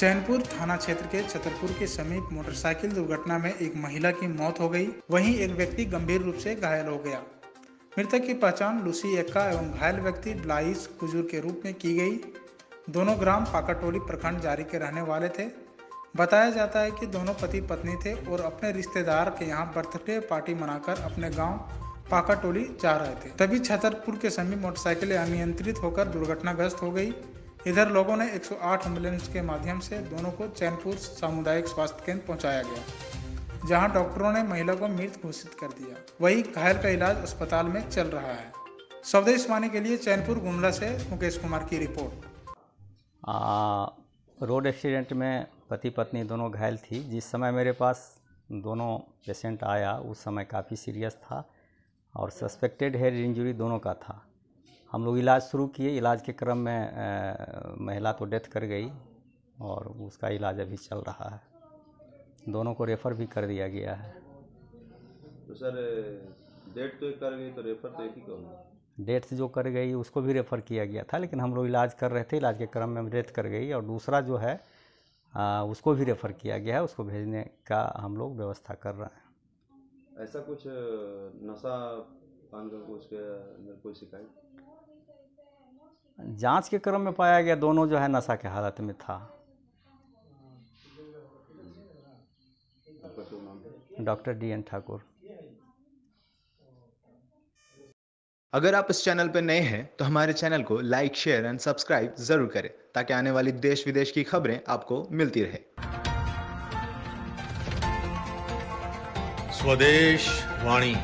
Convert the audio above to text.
चैनपुर थाना क्षेत्र के छतरपुर के समीप मोटरसाइकिल दुर्घटना में एक महिला की मौत हो गई। वहीं एक व्यक्ति गंभीर रूप से घायल हो गया। मृतक की पहचान लूसी एक्का एवं घायल व्यक्ति ब्लाइस कुजूर के रूप में की गई। दोनों ग्राम पाकाटोली प्रखंड जारी के रहने वाले थे। बताया जाता है कि दोनों पति पत्नी थे और अपने रिश्तेदार के यहाँ बर्थडे पार्टी मनाकर अपने गाँव पाकाटोली जा रहे थे। तभी छतरपुर के समीप मोटरसाइकिल अनियंत्रित होकर दुर्घटनाग्रस्त हो गई। इधर लोगों ने 108 एंबुलेंस के माध्यम से दोनों को चैनपुर सामुदायिक स्वास्थ्य केंद्र पहुँचाया गया, जहाँ डॉक्टरों ने महिला को मृत घोषित कर दिया। वही घायल का इलाज अस्पताल में चल रहा है। स्वदेश वाणी के लिए चैनपुर गुमला से मुकेश कुमार की रिपोर्ट। रोड एक्सीडेंट में पति पत्नी दोनों घायल थी। जिस समय मेरे पास दोनों पेशेंट आया, उस समय काफ़ी सीरियस था और सस्पेक्टेड हेड इंजरी दोनों का था। हम लोग इलाज शुरू किए। इलाज के क्रम में महिला तो डेथ कर गई और उसका इलाज अभी चल रहा है। दोनों को रेफ़र भी कर दिया गया है। तो सर डेट तो कर गई तो रेफर तो एक ही कहूँगा डेथ जो कर गई उसको भी रेफ़र किया गया था लेकिन हम लोग इलाज कर रहे थे। इलाज के क्रम में डेथ कर गई और दूसरा जो है आ, उसको भी रेफ़र किया गया है। उसको भेजने का हम लोग व्यवस्था कर रहे हैं। ऐसा कुछ नशा पान का कुछ के अंदर कोई शिकायत? जाँच के क्रम में पाया गया दोनों जो है नशा के हालत में था। Doctor D N Thakur. अगर आप इस चैनल पर नए हैं तो हमारे चैनल को लाइक शेयर एंड सब्सक्राइब ज़रूर करें ताकि आने वाली देश विदेश की खबरें आपको मिलती रहे। स्वदेश वाणी।